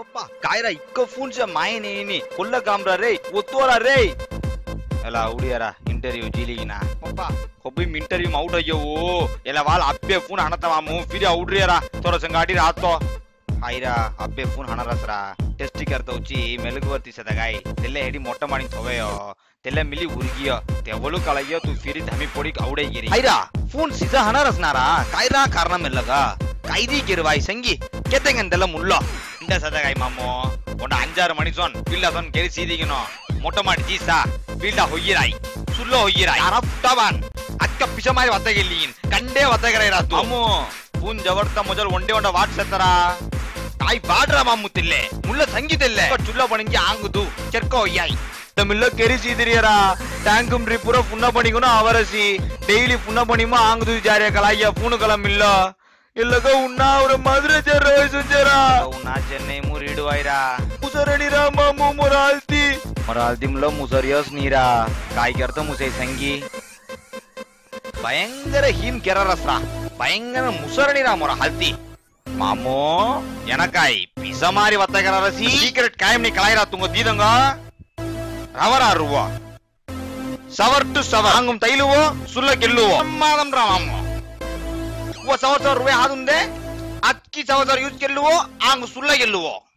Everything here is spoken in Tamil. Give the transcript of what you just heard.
ಅಬ್ಬಬ್ಬಾ ಕಾಯ್ರ ಇಕ್ಕ ಫೂನ್ಸ ಮಾಯನೇನಿ ಕೊಲ್ಲ ಕಾಮ್ರ ರೇ ಒತ್ತೋರ ರೇ ಎಲ್ಲ ಹುಡಿಯರ ಇಂಟರ್ವ್ಯೂ ಜೀಲಿಗಿನ ಅಬ್ಬಾ ಒಬ್ಬ ಇಂಟರ್ವ್ಯೂ ಔಟ್ ಅಯ್ಯವು ಎಲ್ಲ ವಾಲ್ ಅಬ್ಬೆ ಫೋನ್ ಹಣತ ಮಾಮು ಫಿರಿ ಔಡ್ರಿಯರ ತೋರ ಸಂಗಾಡಿರ ಆತೋ ಆಯ್ರ ಅಬ್ಬೆ ಫೋನ್ ಹಣರಸ್ರ ಟೆಸ್ಟಿ ಕರ್ತ ಉಚ್ಚಿ ಮೆಲುಗು ವರ್ತಿಸದಗಾಯ್ ತೆಲ್ಲೆ ಹೆಡಿ ಮೊಟ್ಟ ಮಾಡಿ ತೊವೆಯೋ ತೆಲ್ಲೆ ಮಿಲಿ ಉರ್ಗಿಯೋ ತೆವಲು ಕಳಯ್ಯೋ ತು ಫಿರಿ ಧಮಿ ಪೊಡಿ ಔಡೇಗಿರಿ ಆಯ್ರ ಫೋನ್ ಸಿಜ ಹಣರಸ್ನಾರ ಕಾಯ್ರಾ ಕಾರಣ ಮೆಲ್ಲಗ ಕೈದಿ ಗಿರುವಾಯ್ ಸಂಗಿ ಕೆತೆಂಗಂದೆಲ್ಲ ಮುಲ್ಲೋ எட்ட சதகாய் மாமோ. உன்னை அஞ்சாறு மனுஷன் பில்லசன் கெரி சீதிக்கணும் மொட்டை மாடி சீசா வீட்டா ஹொய்யிராய் சுல்ல ஹொய்யிராய். அரப்டவான் அக்க பிஷ மாதிரி வத்தக இல்லையின் கண்டே வத்தகரைரா மாமோ பூன் ஜவர்த்த முதல் ஒண்டே ஒண்ட வாட் செத்தரா தாய் பாடுறா மாமுத்தில்லே முள்ள சங்கீத இல்ல சுல்ல பணிஞ்சு ஆங்குது செர்க்க ஒய்யாய் தமிழ்ல கெரி சீதிரியரா டேங்கும் ரிப்புற புண்ண பண்ணிக்கணும் அவரசி. டெய்லி புண்ண பண்ணிமா ஆங்குது ஜாரிய கலாய்யா பூனு கலம் இல்ல. இல்லக்கா உண்ணா ஒரு மதுரை ஜெர் ரோய் రా నా చెన్నై మురీడు వైరా ముసరడి రా మాము మొరాల్తి మొరాల్తింలో ముసరియోస్ నీరా. కాయకర్త ముసే సంగి భయంకర హీమ్ కెరరస్రా భయంకర ముసరణి రా మొరహల్తి మామో ఎనకాయ్ పిసమారి వత్తగరసి సీక్రెట్ కాయంని కళాయిరా சவர் டு சவர் தைலுவோ சுல்ல கெல்லுவோ மாதம் ராமோ ஓ சவர் சவர் ஆதுந்தே ಅಕ್ಕಿ ಸಹೋದರ ಯೂಸ್ ಗೆಲ್ಲುವೋ ಆಂಗ್ ಸುಳ್ಳ ಗೆಲ್ಲುವೋ?